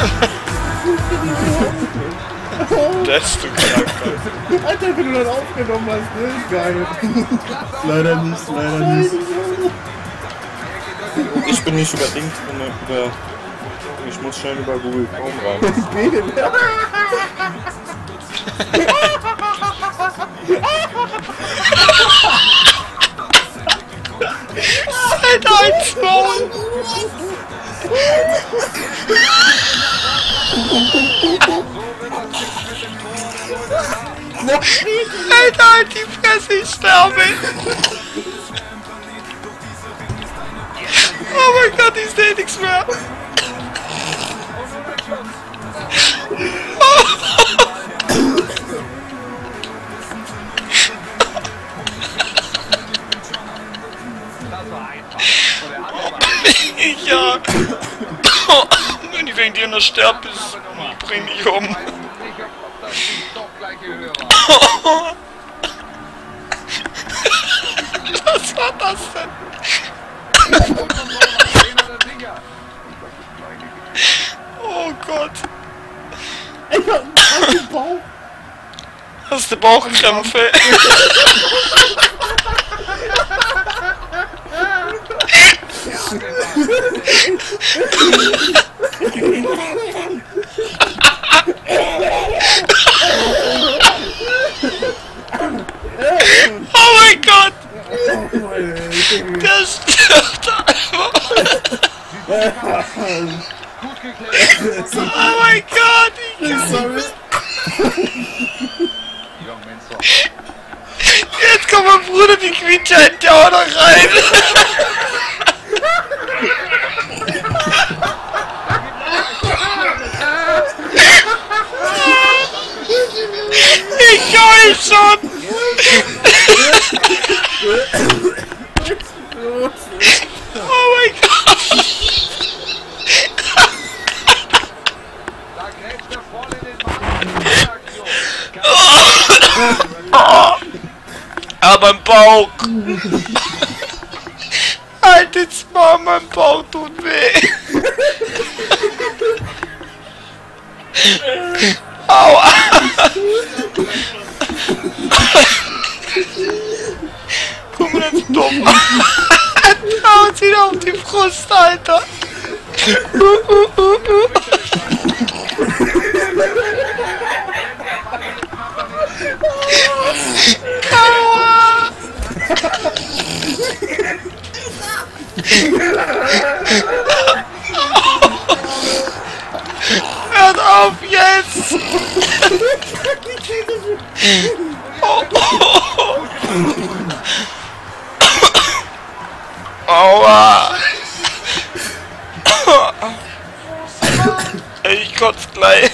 Desto Charakter. Alter, wenn du das aufgenommen hast, ne? Ist geil. Leider nicht, leider nicht. Ich bin nicht überdingt über, über ich muss schnell über Google Chrome rein. Beben. Alter, ein Frauen! Alter, halt die Fresse, ich sterbe! Oh mein Gott, ich sehe nichts mehr! ja! Wenn ich wegen dir noch sterbe, bring dich um. Was war das denn? Oh Gott. Ich hab einen Bauch. Hast du Bauchkrämpfe? oh mein Gott! Der stirbt einfach! Oh mein Gott! Ich kann Sorry. Jetzt kommt mein Bruder die Quietschein auch noch rein! Ich heul schon! Oh mein Gott! Aber im Bauch! Halt jetzt mal, mein Bauch tut weh! Aua! Guck mal, das ist dumm! Haut sie auf die Brust, Alter! Hört auf jetzt! Aua! Ich kotz gleich.